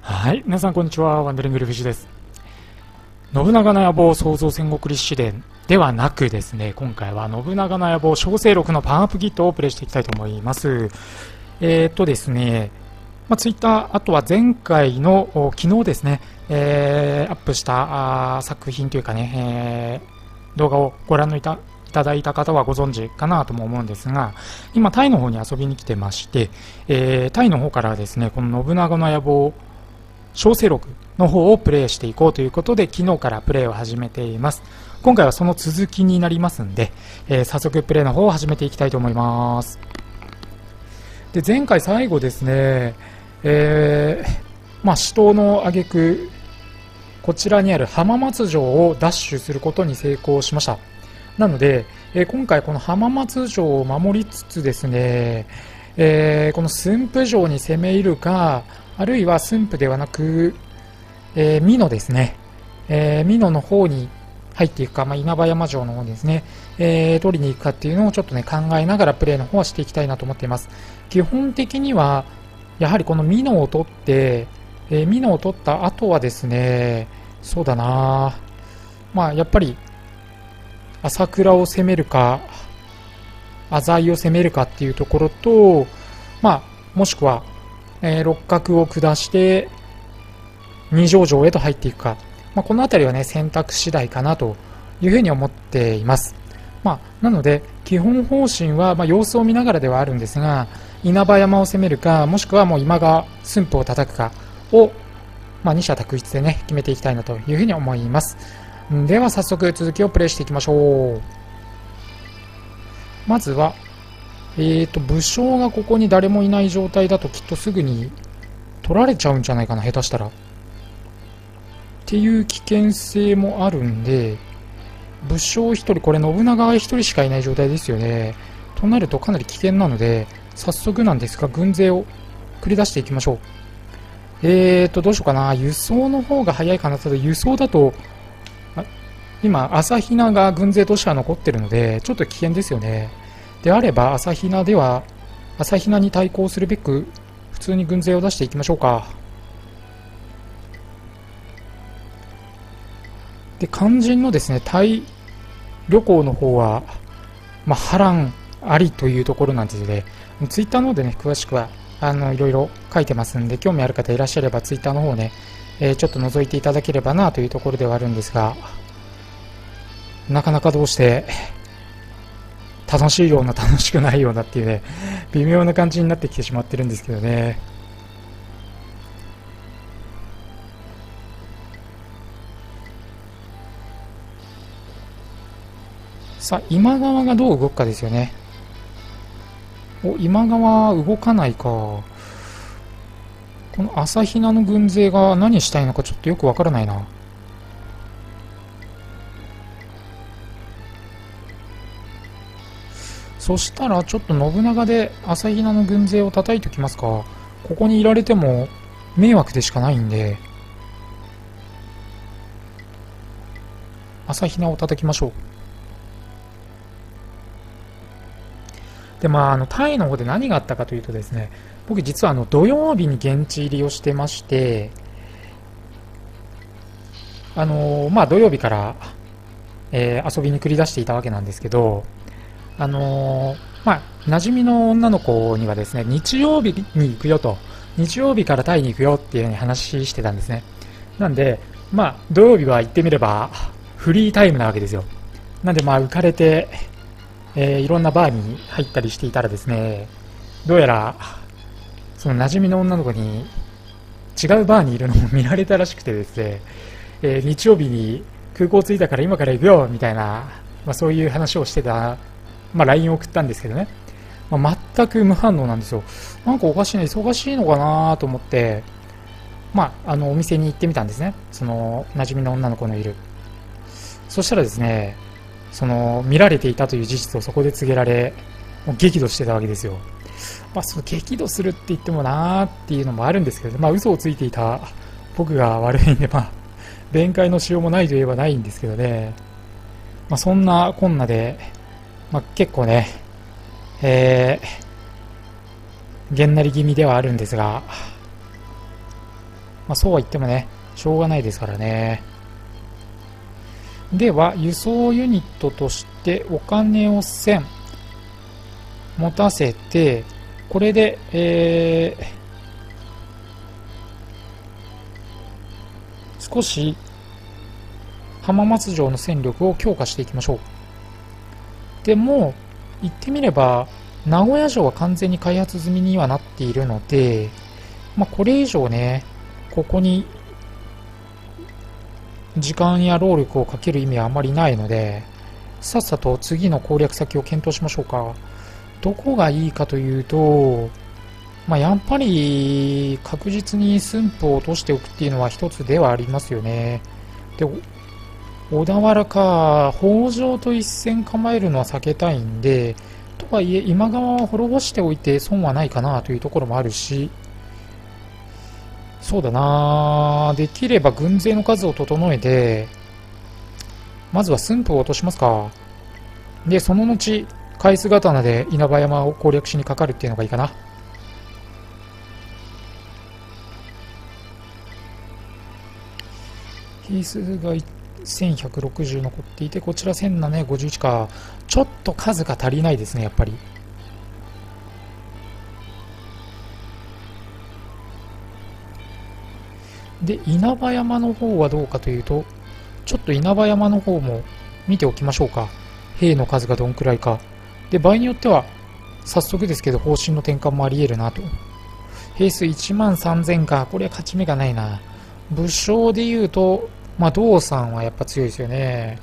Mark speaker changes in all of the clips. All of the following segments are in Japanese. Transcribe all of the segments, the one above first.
Speaker 1: はい、皆さんこんにちは、ワンダリングルフィッシュです。信長の野望創造戦国立志伝ではなくですね、今回は信長の野望小生録のパワーアップギットをプレイしていきたいと思います。えー、っとですね、まあ、ツイッター、あとは前回の昨日ですね、えーアップした作品というかね、えー動画をご覧のいたいただいた方はご存知かなとも思うんですが、今、タイの方に遊びに来てまして、えータイの方からはですね、この信長の野望小生録の方をプレイしていこうということで、昨日からプレイを始めています。今回はその続きになりますんで、えー早速プレイの方を始めていきたいと思います。で、前回最後ですね、えーまあ、死闘の挙句、こちらにある浜松城を奪取することに成功しました。なので、えー今回この浜松城を守りつつですね、えーこの駿府城に攻め入るか、あるいは駿府ではなく、えー、美濃ですね、えー、美濃の方に入っていくか、まあ、稲葉山城の方にですね、えー取りに行くかっていうのをちょっとね、考えながらプレイの方はしていきたいなと思っています。基本的には、やはりこの美濃を取って、えー、美濃を取った後はですね、そうだなまあ、やっぱり、朝倉を攻めるか、浅井を攻めるかっていうところと、まあ、もしくは、えー六角を下して、二条城へと入っていくか、まあ、この辺りはね、選択次第かなというふうに思っています。まあ、なので、基本方針は、まあ、様子を見ながらではあるんですが、稲葉山を攻めるか、もしくはもう今川駿府を叩くかを、まあ、二者択一でね、決めていきたいなというふうに思います。では早速続きをプレイしていきましょう。まずは、えーと、武将がここに誰もいない状態だときっとすぐに取られちゃうんじゃないかな、下手したら。っていう危険性もあるんで、武将1人、これ信長が1人しかいない状態ですよね。となるとかなり危険なので、早速なんですが、軍勢を繰り出していきましょう。えーと、どうしようかな。輸送の方が早いかな。ただ輸送だと、今、朝比奈が軍勢としては残ってるので、ちょっと危険ですよね。であれば、朝比奈では、朝比奈に対抗するべく、普通に軍勢を出していきましょうか。で、肝心のですね、タイ旅行の方は、まあ、波乱ありというところなんですね。ツイッターの方でね、詳しくは、あの、いろいろ書いてますんで、興味ある方いらっしゃれば、ツイッターの方ね、えーちょっと覗いていただければなというところではあるんですが、なかなかどうして、楽しいような楽しくないようなっていうね、微妙な感じになってきてしまってるんですけどね。さあ、今川がどう動くかですよね。お、今川動かないか。この朝比奈の軍勢が何したいのかちょっとよくわからないな。そしたらちょっと信長で朝比奈の軍勢を叩いておきますか。ここにいられても迷惑でしかないんで、朝比奈を叩きましょう。で、まあ、あの、タイの方で何があったかというとですね、僕実はあの、土曜日に現地入りをしてまして、あのまあ、土曜日から、えー遊びに繰り出していたわけなんですけど、あのまあ、馴染みの女の子にはですね、日曜日に行くよと、日曜日からタイに行くよっていうふうに話してたんですね。なんで、まあ、土曜日は行ってみれば、フリータイムなわけですよ。なんで、まあ、浮かれて、えーいろんなバーに入ったりしていたらですね、どうやら、その馴染みの女の子に違うバーにいるのを見られたらしくてですね、えー日曜日に空港着いたから今から行くよみたいな、まあ、そういう話をしてた、まあ、LINE を送ったんですけどね、まあ、全く無反応なんですよ。なんかおかしいな、忙しいのかなと思って、まあ、あのお店に行ってみたんですね、その馴染みの女の子のいる。そしたらですね、その見られていたという事実をそこで告げられ、もう激怒してたわけですよ。まあ、その激怒するって言ってもなーっていうのもあるんですけど、まあ、嘘をついていた僕が悪いんで、まあ、弁解のしようもないといえばないんですけどね、まあ、そんなこんなで、まあ、結構ね、えー、げんなり気味ではあるんですが、まあ、そうは言ってもね、しょうがないですからね。では、輸送ユニットとしてお金を1000持たせて、これで、えー、少し浜松城の戦力を強化していきましょう。でも、言ってみれば、名古屋城は完全に開発済みにはなっているので、まあ、これ以上ね、ここに時間や労力をかける意味はあまりないので、さっさと次の攻略先を検討しましょうか。どこがいいかというと、まあ、やっぱり確実に駿府を落としておくっていうのは一つではありますよね。で、小田原か、北条と一戦構えるのは避けたいんで、とはいえ今川を滅ぼしておいて損はないかなというところもあるし、そうだなできれば軍勢の数を整えて、まずは駿府を落としますか。で、その後、海津刀で稲葉山を攻略しにかかるっていうのがいいかな。比数が1160残っていて、こちら1751か。ちょっと数が足りないですね、やっぱり。で、稲葉山の方はどうかというと、ちょっと稲葉山の方も見ておきましょうか。兵の数がどんくらいか。で、場合によっては、早速ですけど、方針の転換もあり得るなと。兵数1万3000か。これは勝ち目がないな。武将で言うと、まあ、道さんはやっぱ強いですよね。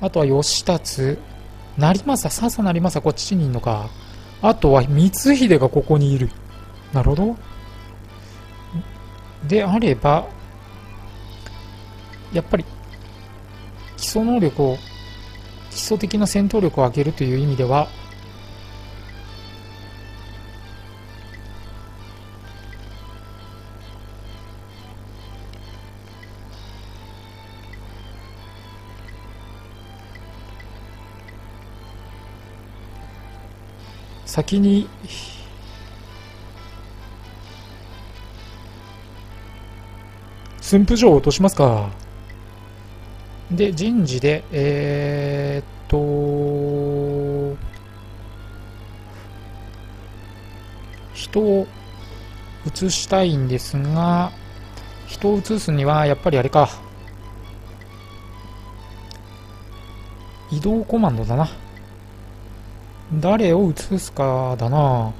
Speaker 1: あとは義達、成政、笹成政こっちにいるのか。あとは光秀がここにいる。なるほど。であれば、やっぱり基礎能力を、基礎的な戦闘力を上げるという意味では、先に駿府城を落としますか。で、人事で、えー、っと、人を移したいんですが、人を移すには、やっぱりあれか。移動コマンドだな。誰を移すかだな。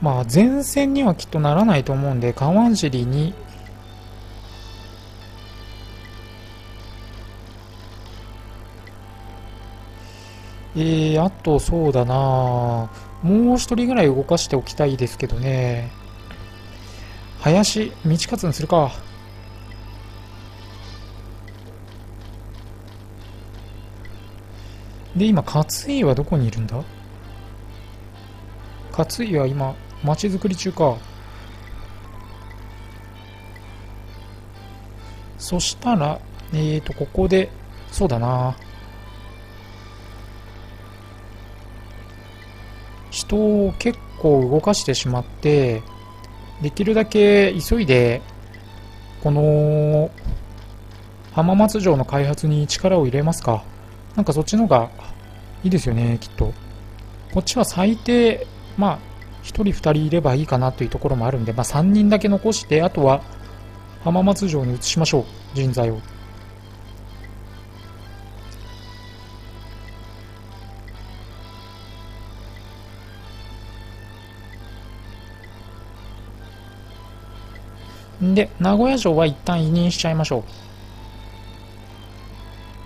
Speaker 1: まあ、前線にはきっとならないと思うんで、川尻にえー、あとそうだなもう一人ぐらい動かしておきたいですけどね。林、道勝にするか。で、今、勝井はどこにいるんだ？勝井は今、街づくり中か。そしたら、えーと、ここで、そうだな。人を結構動かしてしまってできるだけ急いでこの浜松城の開発に力を入れますか。なんかそっちの方がいいですよねきっと。こっちは最低まあ1人2人いればいいかなというところもあるんで、まあ、3人だけ残してあとは浜松城に移しましょう人材をで、名古屋城は一旦委任しちゃいましょ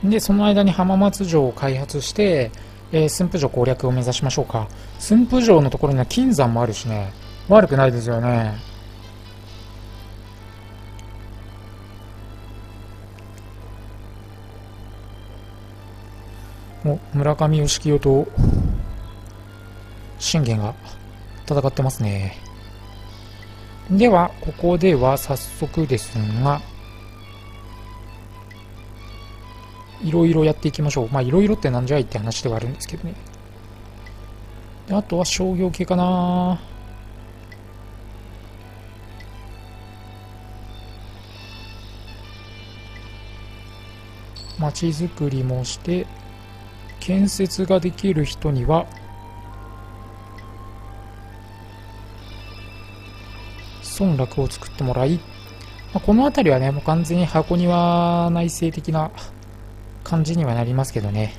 Speaker 1: う。で、その間に浜松城を開発して、えー、駿府城攻略を目指しましょうか。駿府城のところには金山もあるしね、悪くないですよね。お、村上義清と信玄が戦ってますね。では、ここでは早速ですが、いろいろやっていきましょう。まあ、いろいろってなんじゃいって話ではあるんですけどね。であとは商業系かなまちづくりもして、建設ができる人には、村落を作ってもらい、まあ、この辺りはね、もう完全に箱庭内政的な感じにはなりますけどね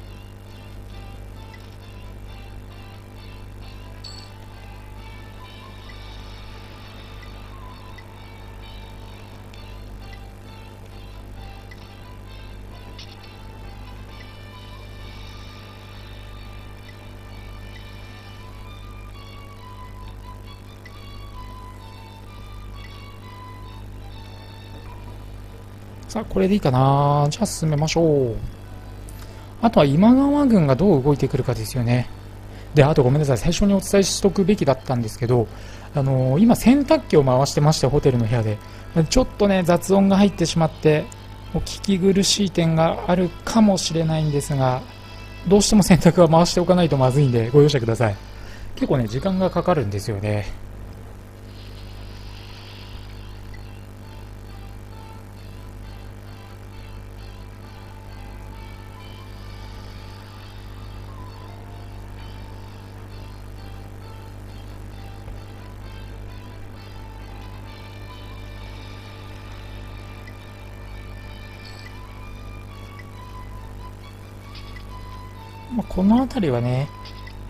Speaker 1: さあ、これでいいかな。じゃあ進めましょう。あとは今川軍がどう動いてくるかですよね。で、あとごめんなさい。最初にお伝えしとくべきだったんですけど、あのー、今洗濯機を回してまして、ホテルの部屋で。ちょっとね、雑音が入ってしまって、お聞き苦しい点があるかもしれないんですが、どうしても洗濯は回しておかないとまずいんで、ご容赦ください。結構ね、時間がかかるんですよね。の辺りはね、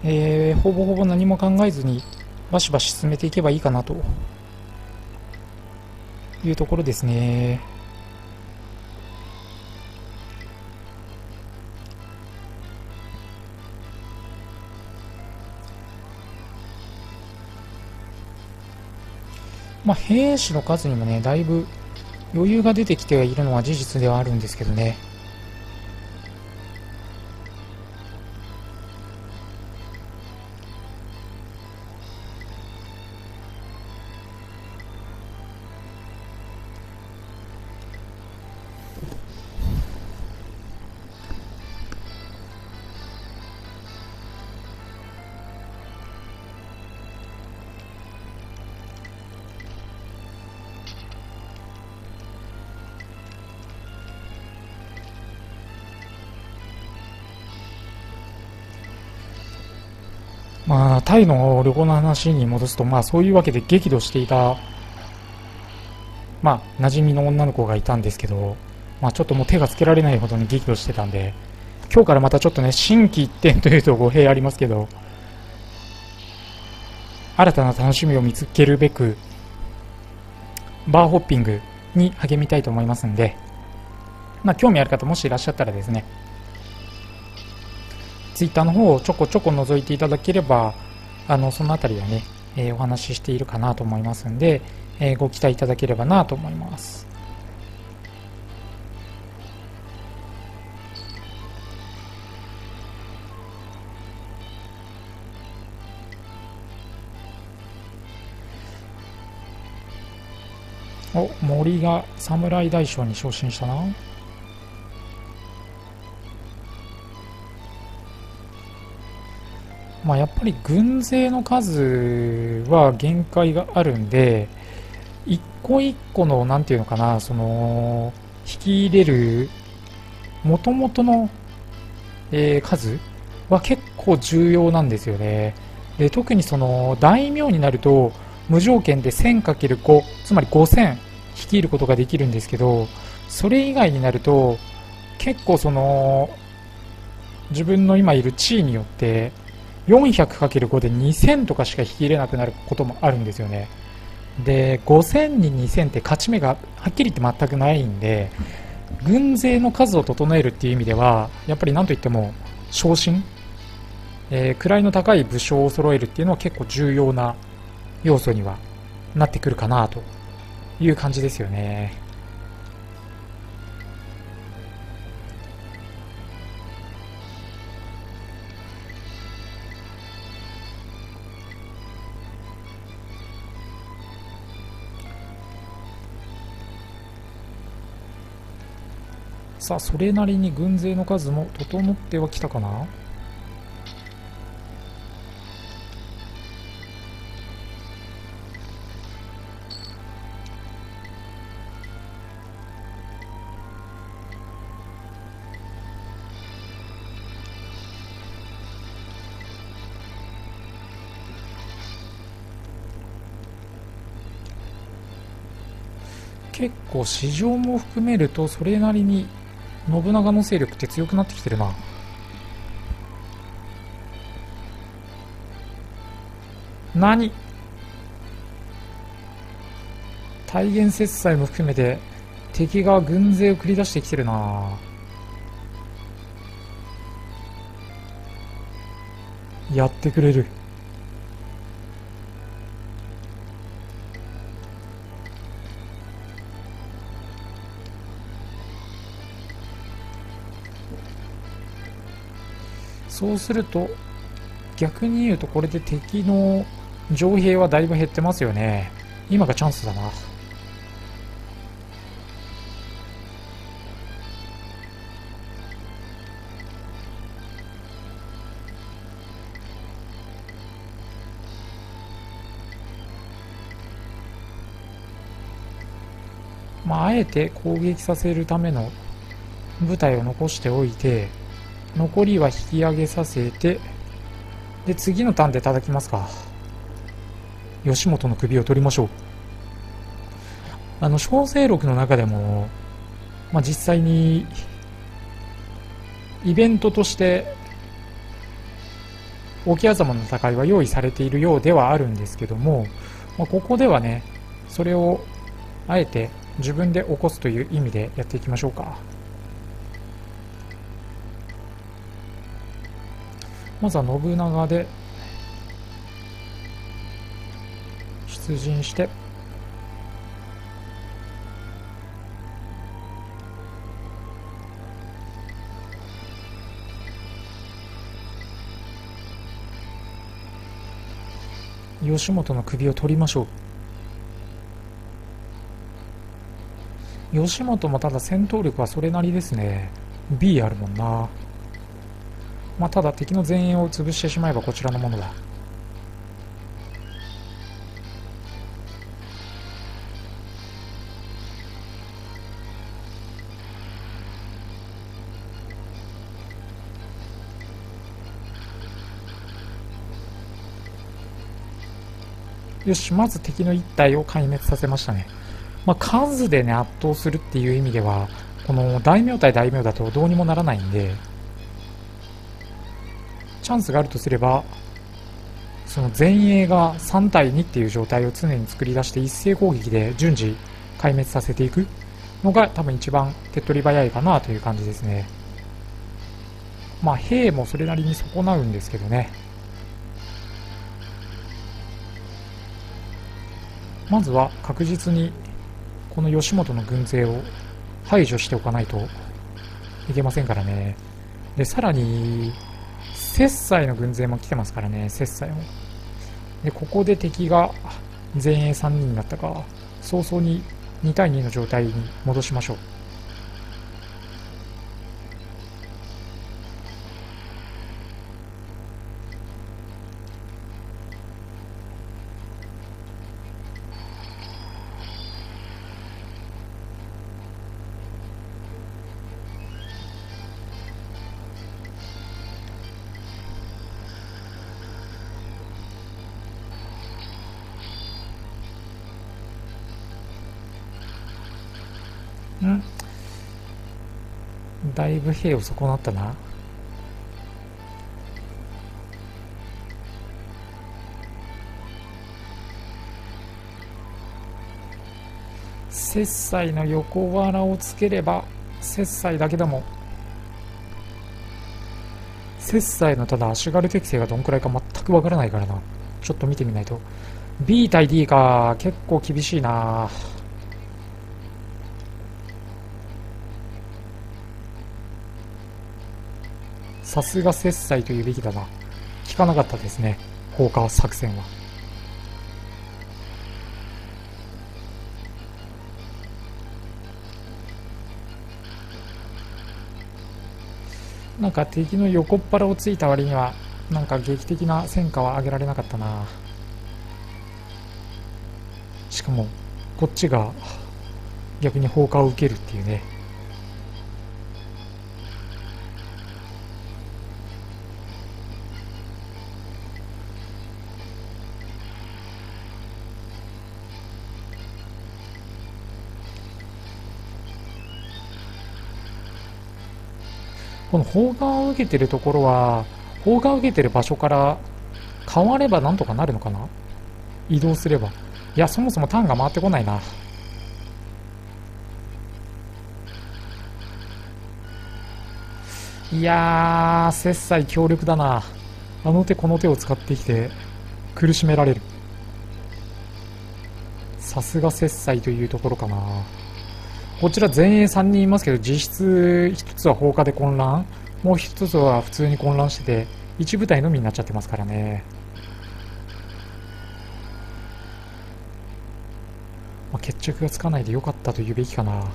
Speaker 1: えー、ほぼほぼ何も考えずにバシバシ進めていけばいいかなというところですね。まあ、兵士の数にもね、だいぶ余裕が出てきてはいるのは事実ではあるんですけどね。まあ、タイの旅行の話に戻すと、まあ、そういうわけで激怒していた、まあ、馴染みの女の子がいたんですけど、まあ、ちょっともう手がつけられないほどに激怒してたんで、今日からまたちょっとね、心機一転というと語弊ありますけど、新たな楽しみを見つけるべく、バーホッピングに励みたいと思いますんで、まあ、興味ある方もしいらっしゃったらですね、ツイッターの方をちょこちょこ覗いていただければ、あの、そのあたりはね、えー、お話ししているかなと思いますんで、えー、ご期待いただければなと思います。お、森が侍大将に昇進したな。まあ、やっぱり軍勢の数は限界があるんで、一個一個の、なんていうのかな、その、引き入れる、もともとの、えー、数は結構重要なんですよね。で特にその、大名になると、無条件で 1000×5、つまり5000率いることができるんですけど、それ以外になると、結構その、自分の今いる地位によって、400×5 で2000とかしか引き入れなくなることもあるんですよね。で、5000に2000って勝ち目がはっきり言って全くないんで、軍勢の数を整えるっていう意味では、やっぱりなんといっても、昇進、えー、位の高い武将を揃えるっていうのは結構重要な要素にはなってくるかなという感じですよね。さあそれなりに軍勢の数も整ってはきたかな？結構市場も含めるとそれなりに信長の勢力って強くなってきてるな。何？体現切磋も含めて敵が軍勢を繰り出してきてるな。やってくれる。そうすると逆に言うとこれで敵の城兵はだいぶ減ってますよね。今がチャンスだな。まあ、あえて攻撃させるための部隊を残しておいて残りは引き上げさせてで次のターンで叩きますか吉本の首を取りましょうあの小生録の中でも、まあ、実際にイベントとして沖狭間の戦いは用意されているようではあるんですけども、まあ、ここではねそれをあえて自分で起こすという意味でやっていきましょうか。まずは信長で出陣して吉本の首を取りましょう。吉本もただ戦闘力はそれなりですね。B あるもんな。まあ、ただ敵の前衛を潰してしまえばこちらのものだよし、まず敵の一体を壊滅させましたね。まあ、数でね、圧倒するっていう意味では、この大名対大名だとどうにもならないんで、チャンスがあるとすればその前衛が3対2っていう状態を常に作り出して一斉攻撃で順次壊滅させていくのが多分一番手っ取り早いかなという感じですね。まあ兵もそれなりに損なうんですけどね。まずは確実にこの吉本の軍勢を排除しておかないといけませんからね。でさらに切磋の軍勢も来てますからね、切磋も。で、ここで敵が前衛3人になったか、早々に2対2の状態に戻しましょう。兵を損なったな。切磋の横腹をつければ切磋だけでも切磋のただ足軽適性がどんくらいか全くわからないからなちょっと見てみないと B 対 D か結構厳しいなさすが切磋というべきだな。聞かなかったですね。放火作戦は。なんか敵の横っ腹をついた割には、なんか劇的な戦果は上げられなかったな。しかも、こっちが逆に放火を受けるっていうね。この砲丸を受けてるところは砲丸を受けてる場所から変わればなんとかなるのかな？移動すれば。いやそもそもターンが回ってこないな。いやー切磋強力だな。あの手この手を使ってきて苦しめられる。さすが切磋というところかな。こちら前衛3人いますけど実質1つは放火で混乱。もう1つは普通に混乱してて1部隊のみになっちゃってますからね。まあ、決着がつかないでよかったと言うべきかな。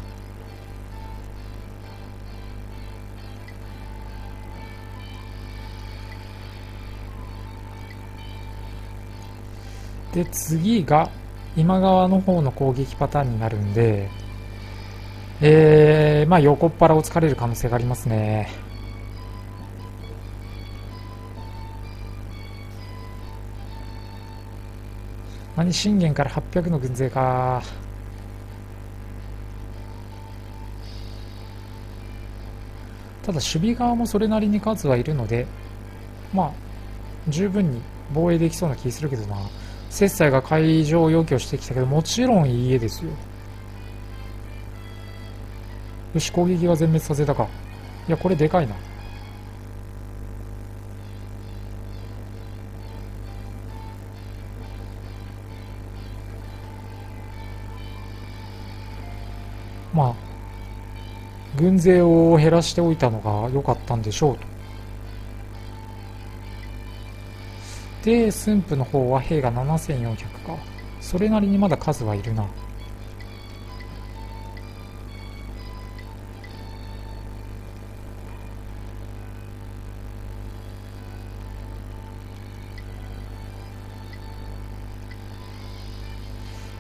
Speaker 1: で次が今側の方の攻撃パターンになるんで、えー、まあ横っ腹を突かれる可能性がありますね。何信玄から800の軍勢か。ただ守備側もそれなりに数はいるので、まあ、十分に防衛できそうな気するけどな。切磋が会場要求してきたけど、もちろんいいえですよ。よし、攻撃は全滅させたか。いや、これでかいな。まあ、軍勢を減らしておいたのが良かったんでしょうと。で、駿府の方は兵が7400か。それなりにまだ数はいるな。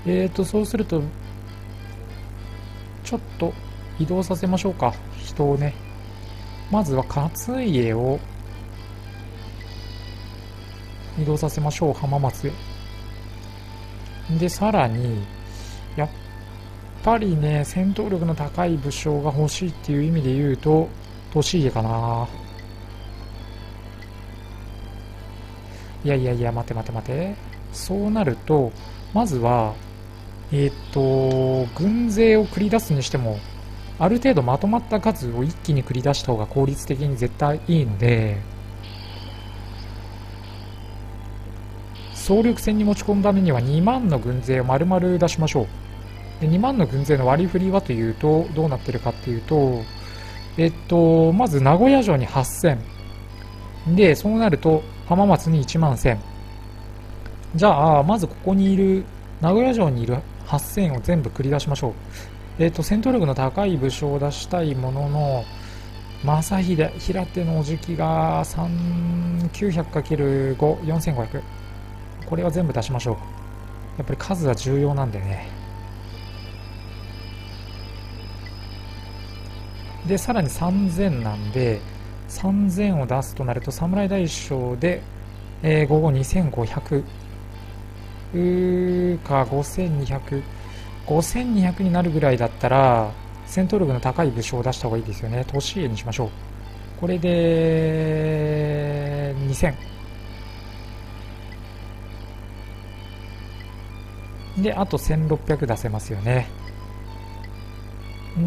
Speaker 1: えーと、そうすると、ちょっと移動させましょうか。人をね。まずは勝家を移動させましょう、浜松へ。で、さらに、やっぱりね、戦闘力の高い武将が欲しいっていう意味で言うと、利家かな。いやいやいや、待て待て待て。そうなると、まずは、えっ、と、軍勢を繰り出すにしても、ある程度まとまった数を一気に繰り出した方が効率的に絶対いいので、総力戦に持ち込むためには2万の軍勢を丸々出しましょう。で2万の軍勢の割り振りはというとどうなってるかっていうとえっとまず名古屋城に8000でそうなると浜松に1万1000じゃあまずここにいる名古屋城にいる8000を全部繰り出しましょう。えっと戦闘力の高い武将を出したいものの正秀平手のおじきが 900×54500 これは全部出しましょう。やっぱり数は重要なんでね。でさらに3000なんで3000を出すとなると侍大将で、えー、午後2500か5200 5200になるぐらいだったら戦闘力の高い武将を出した方がいいですよね年家にしましょうこれで2000で、あと1600出せますよね。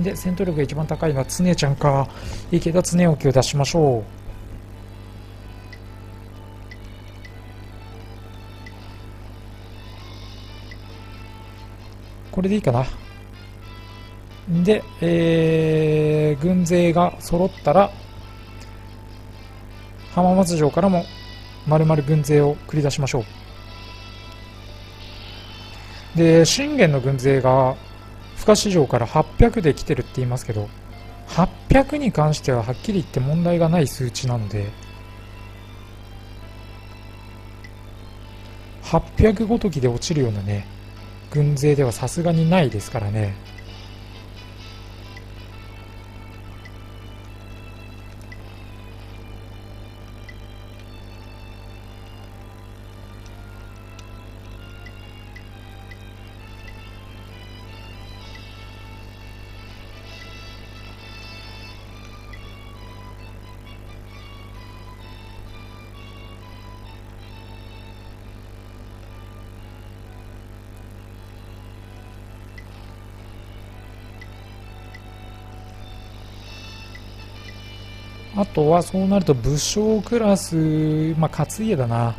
Speaker 1: で、戦闘力が一番高いのは常ちゃんか。池田常興を出しましょう。これでいいかな。で、えー、軍勢が揃ったら、浜松城からも丸々軍勢を繰り出しましょう。で信玄の軍勢が不可市場から800で来てるって言いますけど800に関してははっきり言って問題がない数値なので800ごときで落ちるようなね軍勢ではさすがにないですからね。あとはそうなると武将クラス、まあ、勝家だな。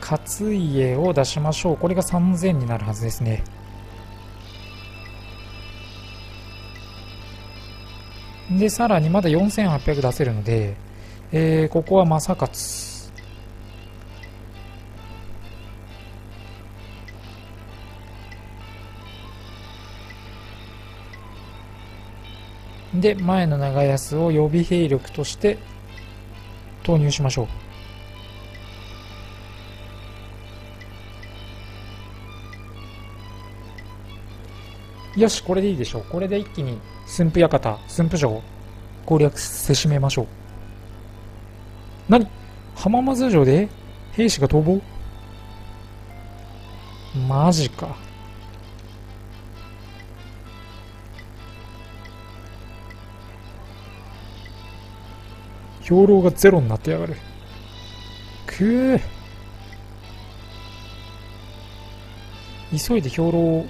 Speaker 1: 勝家を出しましょう。これが3000になるはずですね。で、さらにまだ4800出せるので、えー、ここは正勝。で、前の長安を予備兵力として投入しましょう。よし、これでいいでしょう。これで一気に駿府館、駿府城攻略せしめましょう。何？浜松城で兵士が逃亡？マジか。兵糧がゼロになってやがる。くぅ。急いで兵糧を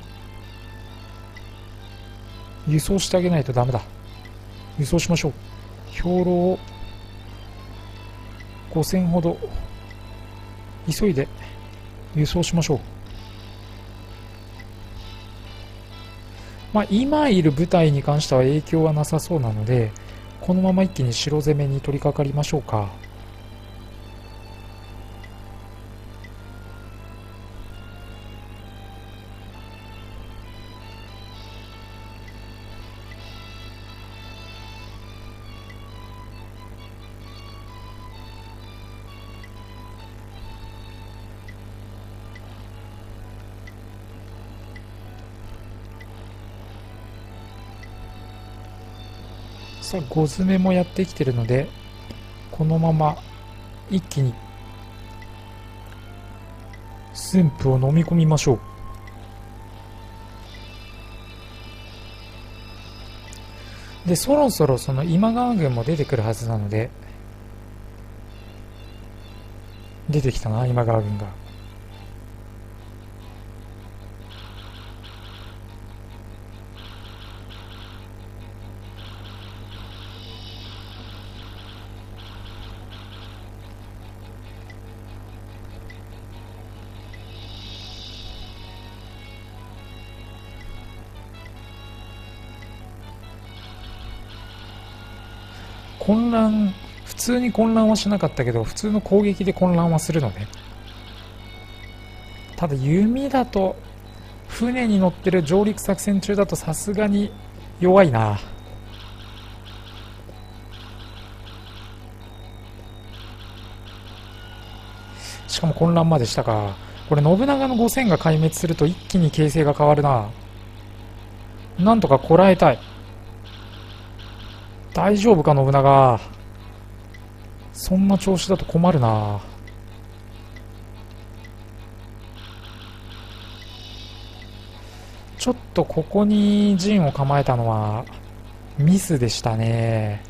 Speaker 1: 輸送してあげないとダメだ。輸送しましょう。兵糧を5000ほど急いで輸送しましょう。まあ、今いる部隊に関しては影響はなさそうなので、このまま一気に城攻めに取り掛かりましょうか。5詰めもやってきてるので、このまま一気に駿府を飲み込みましょう。で、そろそろその今川軍も出てくるはずなので、出てきたな、今川軍が。通に混乱はしなかったけど、普通の攻撃で混乱はするのね。ただ弓だと、船に乗ってる上陸作戦中だとさすがに弱いな。しかも混乱までしたか。これ信長の5000が壊滅すると一気に形勢が変わるな。なんとかこらえたい。大丈夫か信長そんな調子だと困るな。ちょっとここに陣を構えたのはミスでしたね。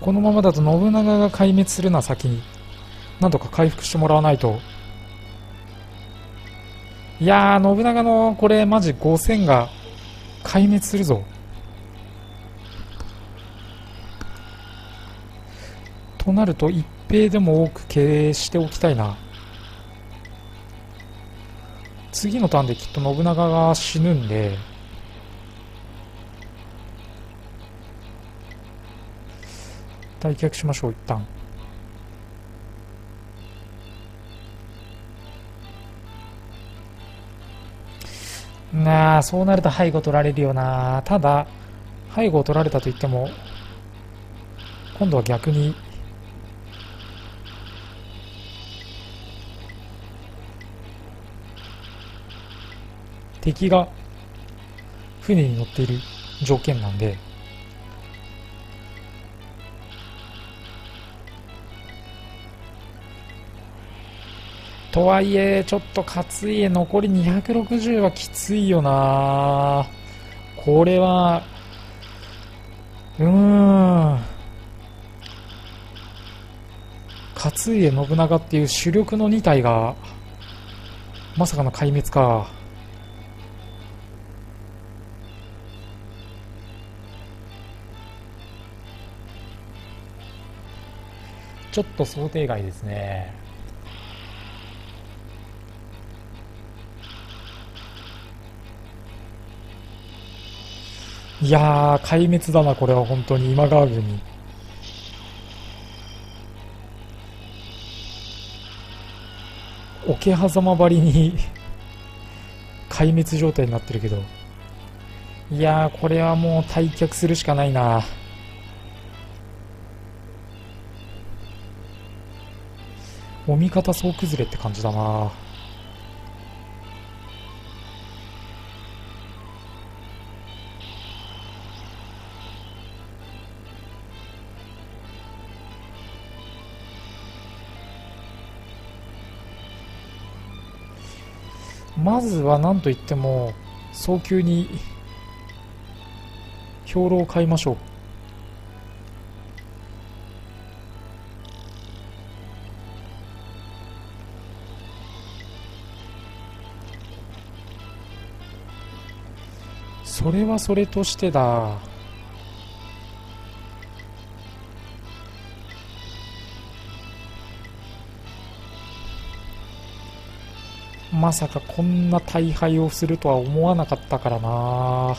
Speaker 1: このままだと信長が壊滅するのは先になんとか回復してもらわないと。いやー、信長のこれマジ5000が壊滅するぞ。となると一平でも多く経営しておきたいな。次のターンできっと信長が死ぬんで、退却しましょう、一旦。なあ、そうなると背後取られるよな。ただ、背後を取られたといっても、今度は逆に、敵が船に乗っている条件なんで、とはいえ、ちょっと勝家残り260はきついよなこれは、うーん。勝家信長っていう主力の2体が、まさかの壊滅か。ちょっと想定外ですね。いやー壊滅だなこれは本当に今川軍に。桶狭間張りに壊滅状態になってるけど。いやーこれはもう退却するしかないな。もみ方総崩れって感じだな。まずは何といっても早急に兵糧を買いましょう。それはそれとしてだ。まさかこんな大敗をするとは思わなかったからな。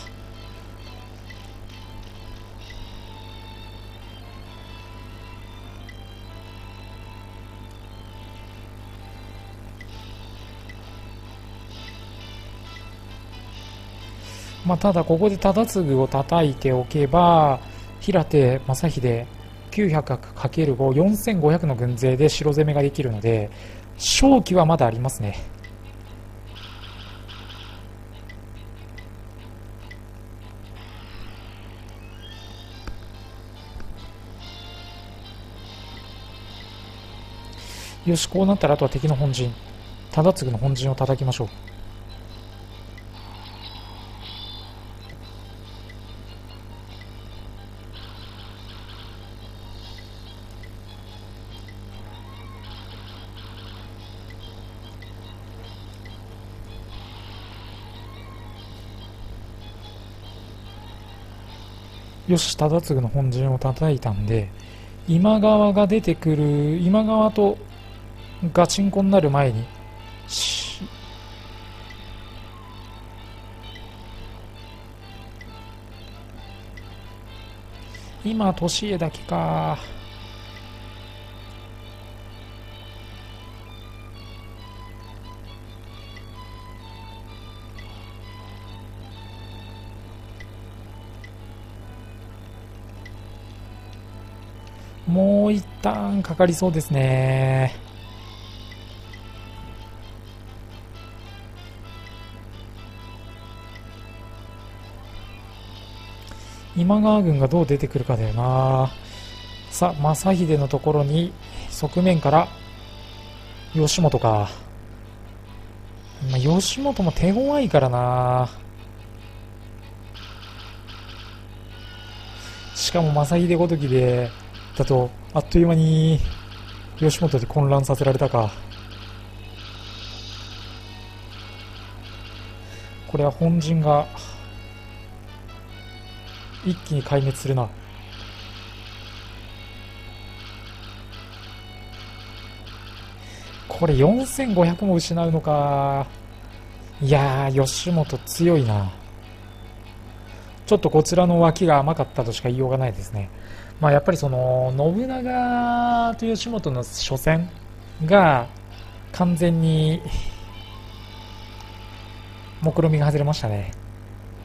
Speaker 1: まあ、ただここで忠次を叩いておけば平手正秀 900×54500 の軍勢で城攻めができるので勝機はまだありますね。よしこうなったらあとは敵の本陣。忠次の本陣を叩きましょう。よし忠次の本陣を叩いたんで今川が出てくる今川とガチンコになる前に。今年家だけか。もう一旦かかりそうですね。今川軍がどう出てくるかだよな。さあ、正秀のところに側面から吉本か。まあ、吉本も手強いからな。しかも正秀ごときでだと、あっという間に吉本で混乱させられたか。これは本陣が一気に壊滅するな。これ4500も失うのか。いやー、吉本強いな。ちょっとこちらの脇が甘かったとしか言いようがないですね。まあ、やっぱりその信長と吉本の初戦が完全に目論見みが外れましたね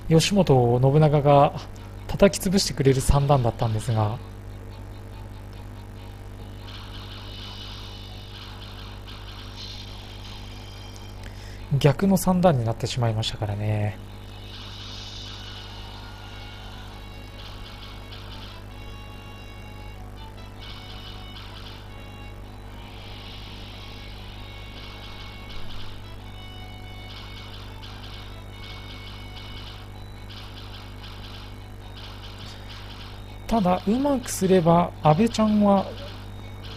Speaker 1: 吉本信長が叩き潰してくれる三段だったんですが逆の三段になってしまいましたからね。ただうまくすれば阿部ちゃんは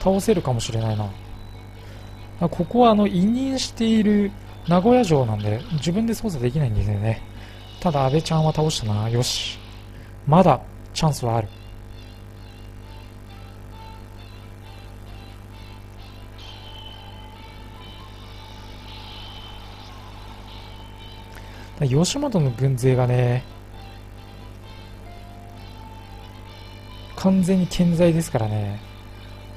Speaker 1: 倒せるかもしれないな。ここはあの委任している名古屋城なんで自分で操作できないんですよね。ただ阿部ちゃんは倒したな。よし。まだチャンスはある。吉本の軍勢がね完全に健在ですからね。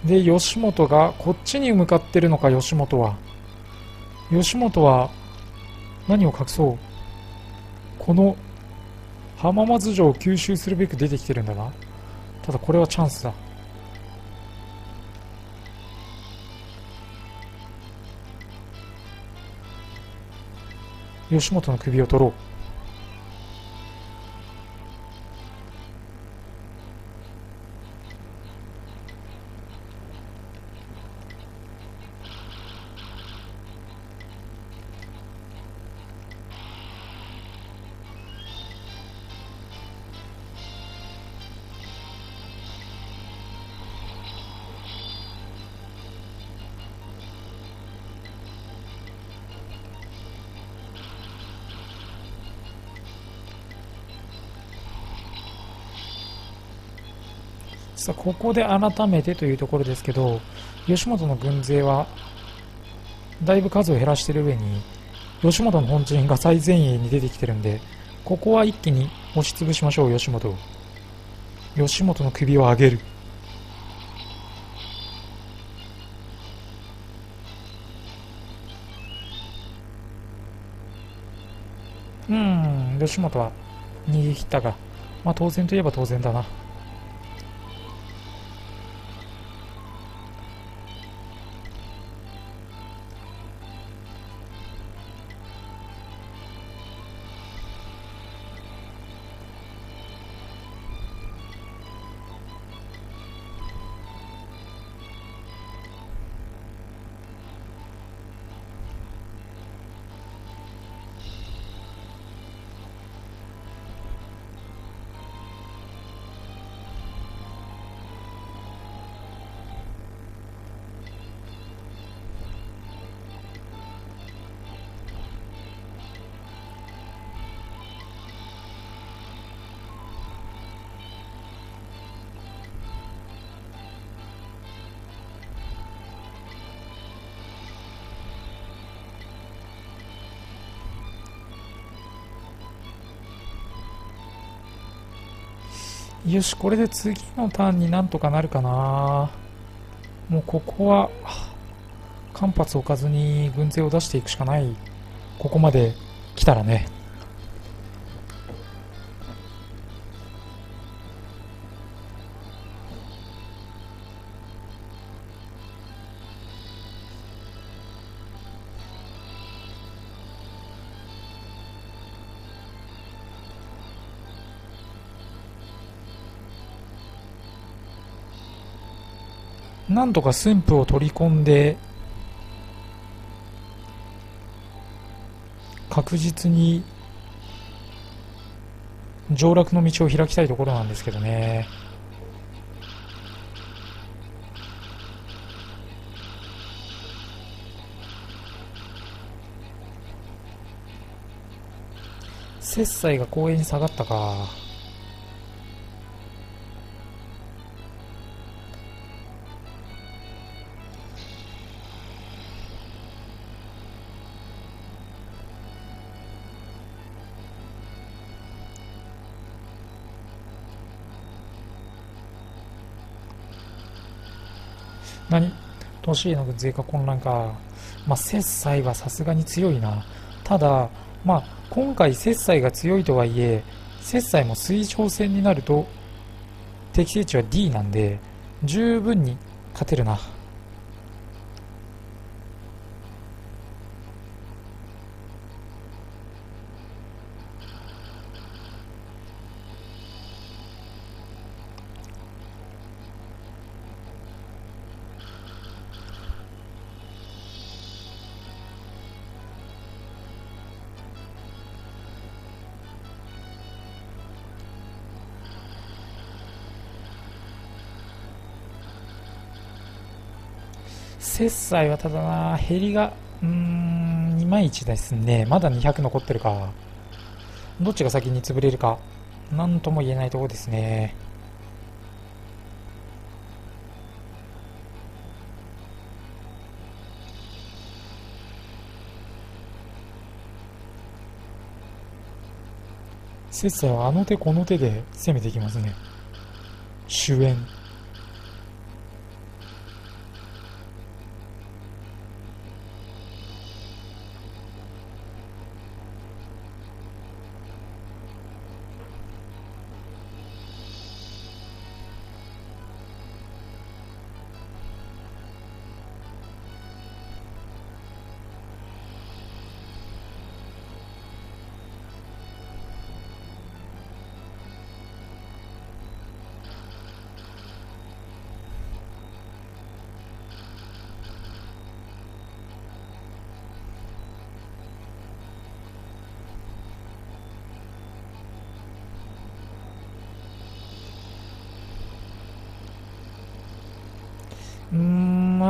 Speaker 1: で、吉本がこっちに向かってるのか、吉本は。吉本は何を隠そうこの浜松城を吸収するべく出てきてるんだな。ただこれはチャンスだ。吉本の首を取ろう。さあここで改めてというところですけど吉本の軍勢はだいぶ数を減らしている上に吉本の本陣が最前衛に出てきてるんでここは一気に押しつぶしましょう吉本を。吉本の首を上げる。うん吉本は逃げ切ったがまあ当然といえば当然だな。よし、これで次のターンになんとかなるかな。もうここは、間髪置かずに軍勢を出していくしかない。ここまで来たらね。なんとか駿府を取り込んで確実に上洛の道を開きたいところなんですけどね。切磋が公園に下がったか。何？都市への税か混乱か。まあ、切磋はさすがに強いな。ただ、まあ、今回切磋が強いとはいえ、切磋も水上戦になると、適正値は D なんで、十分に勝てるな。切磋はただな、減りが、うーん、いまいちですね。まだ200残ってるか。どっちが先に潰れるか、なんとも言えないところですね。切磋はあの手この手で攻めていきますね主演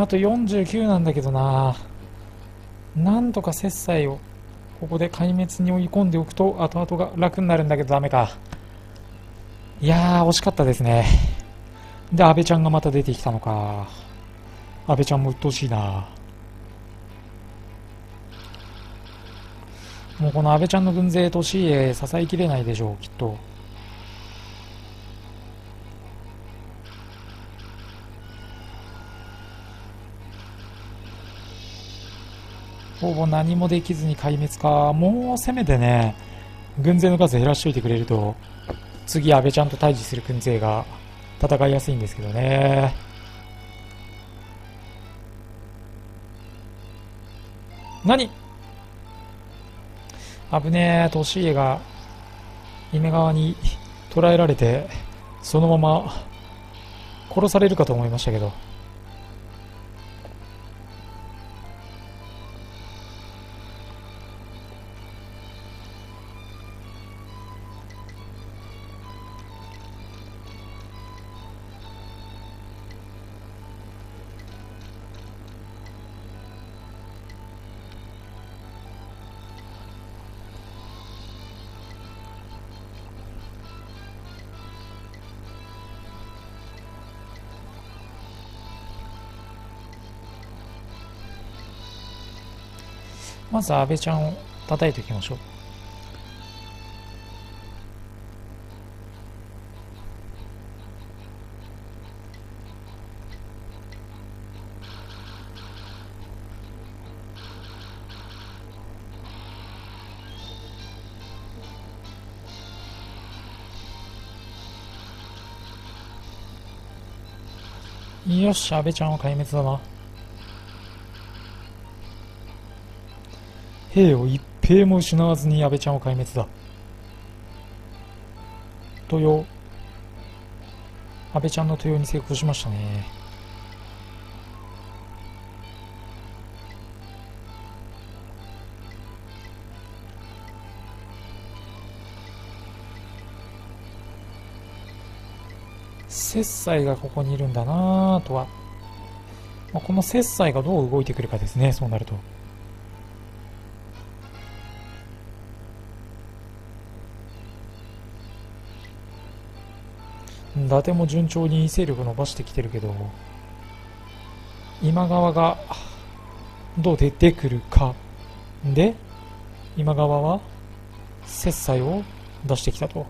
Speaker 1: あと49なんだけどな。なんとか切磋をここで壊滅に追い込んでおくと後々が楽になるんだけどダメか。いやー惜しかったですね。で安倍ちゃんがまた出てきたのか。安倍ちゃんも鬱陶しいな。もうこの安倍ちゃんの軍勢年家支えきれないでしょうきっと。ぼ何もできずに壊滅か。もうせめてね、軍勢の数減らしといてくれると、次安倍ちゃんと対峙する軍勢が戦いやすいんですけどね。何？危ねえ、利家が、姫側に捕らえられて、そのまま殺されるかと思いましたけど。まず安倍ちゃんを叩いておきましょう。よし、安倍ちゃんは壊滅だな。兵を一兵も失わずに安倍ちゃんを壊滅だ。豊安倍ちゃんの豊に成功しましたね。切磋がここにいるんだなとは、まあ、この切磋がどう動いてくるかですねそうなると。伊達も順調に勢力伸ばしてきてるけど今川がどう出てくるか。で今川は切磋を出してきたと。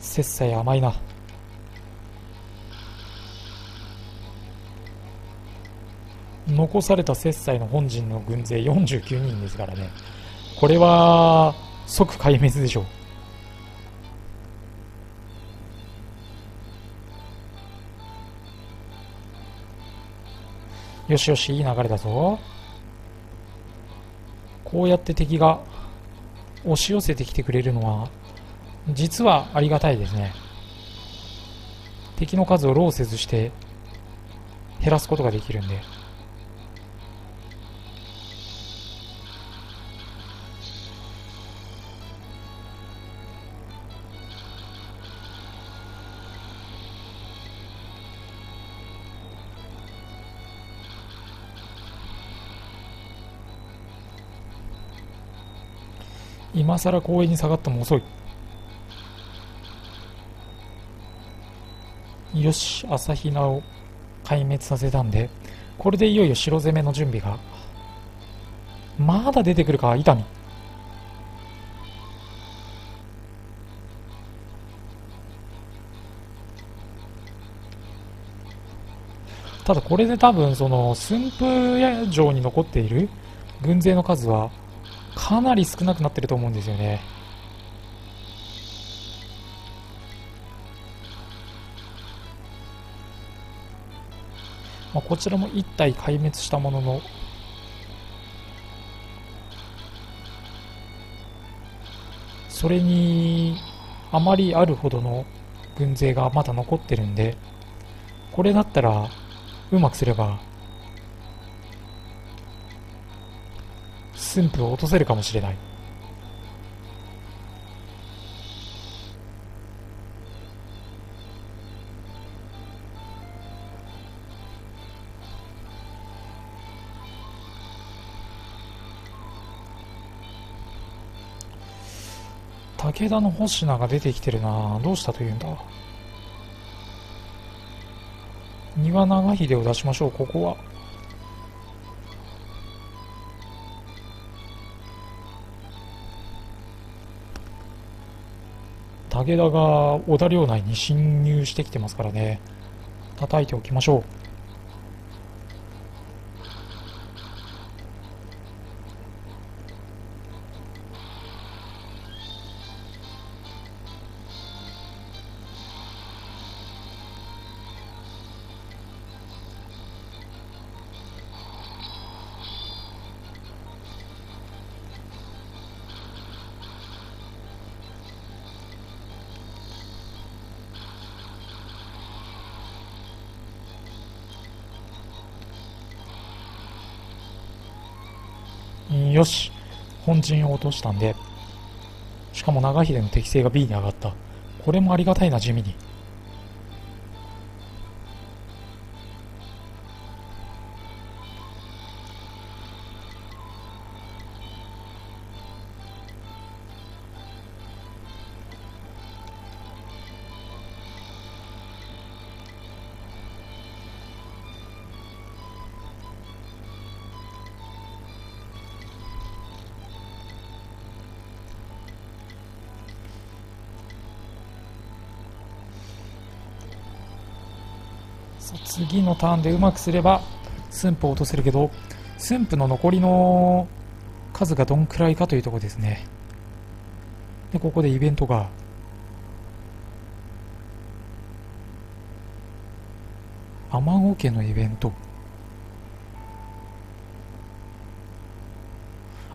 Speaker 1: 切磋甘いな。残された切磋の本陣の軍勢49人ですからね。これは即壊滅でしょう。よしよし、いい流れだぞ。こうやって敵が押し寄せてきてくれるのは、実はありがたいですね。敵の数をローせずして減らすことができるんで。今更公園に下がっても遅い。よし朝比奈を壊滅させたんで。これでいよいよ城攻めの準備が。まだ出てくるか伊丹。ただこれで多分その駿府城に残っている軍勢の数はかなり少なくなってると思うんですよね。まあ、こちらも1体壊滅したものの。それにあまりあるほどの軍勢がまだ残ってるんでこれだったらうまくすれば駿府を落とせるかもしれない。武田の星名が出てきてるな。どうしたというんだ？庭長秀を出しましょう。ここは。武田が小田領内に侵入してきてますからね。叩いておきましょう。陣を落としたんで。しかも長秀の適性が B に上がった。これもありがたいな地味に。次のターンでうまくすれば駿府を落とせるけど駿府の残りの数がどんくらいかというとこですね。でここでイベントが。天子家のイベント。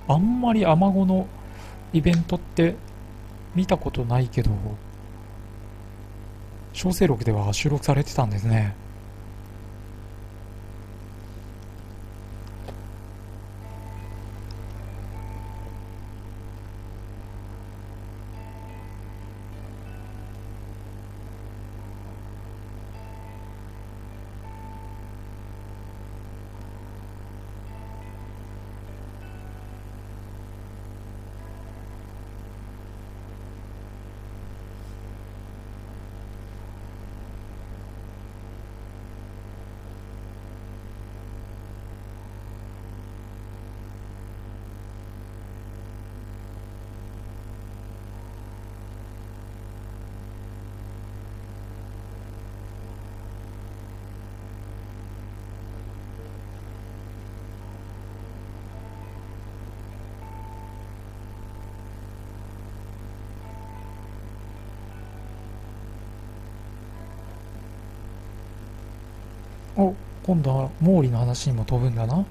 Speaker 1: あんまりアマゴのイベントって見たことないけど小生録では収録されてたんですね。今度は毛利の話にも飛ぶんだな。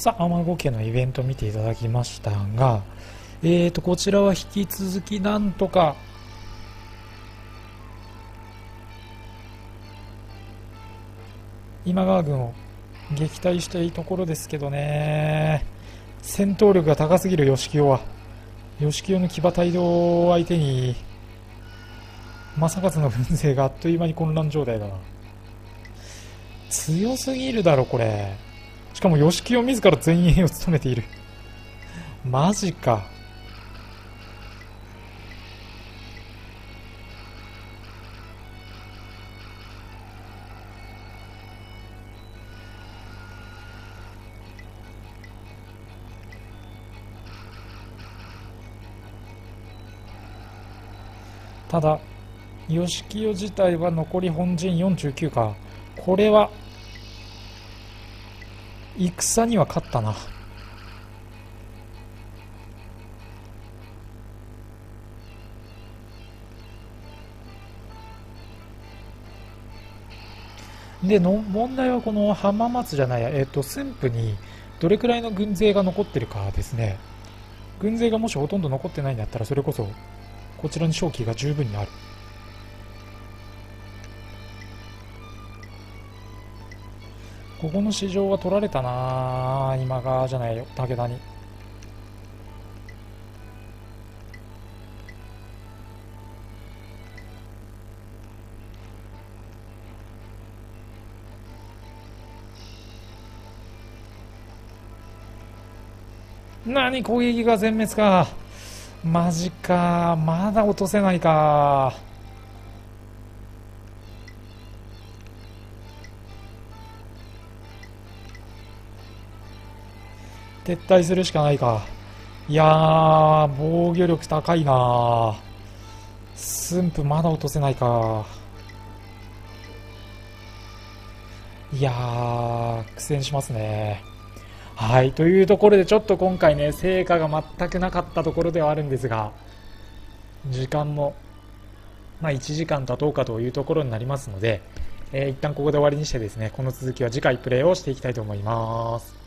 Speaker 1: さあ、天子家のイベント見ていただきましたが、えーと、こちらは引き続きなんとか、今川軍を撃退したいところですけどね、戦闘力が高すぎる吉清は、吉清の騎馬隊を相手に、正勝の軍勢があっという間に混乱状態だな。強すぎるだろ、これ。しかも吉木を自ら前衛を務めている。マジか。ただ吉清自体は残り本陣49か。これは戦には勝ったな。での問題はこの浜松じゃないや、え、ー、と駿府にどれくらいの軍勢が残ってるかですね。軍勢がもしほとんど残ってないんだったらそれこそこちらに勝機が十分にある。ここの市場は取られたな今川じゃないよ武田に。何攻撃が全滅か。マジか。まだ落とせないか。撤退するしかないか。いやー、防御力高いな駿府まだ落とせないか。いやー、苦戦しますね。はい、というところでちょっと今回ね、成果が全くなかったところではあるんですが、時間も、まあ、1時間経とうかというところになりますので、えー、一旦ここで終わりにしてですね、この続きは次回プレイをしていきたいと思います。